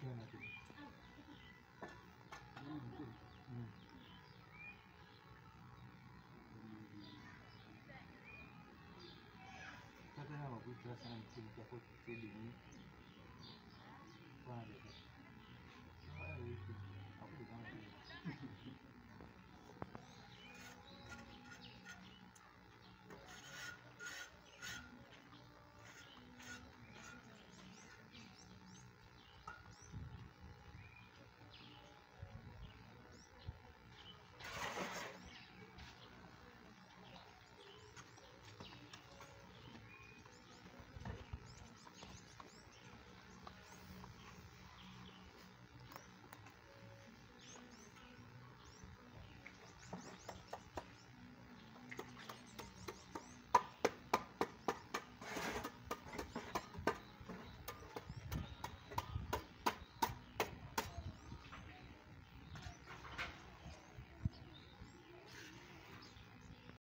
tena tu. Mm. Sasa na makuta sana mchini kwa kwa kidi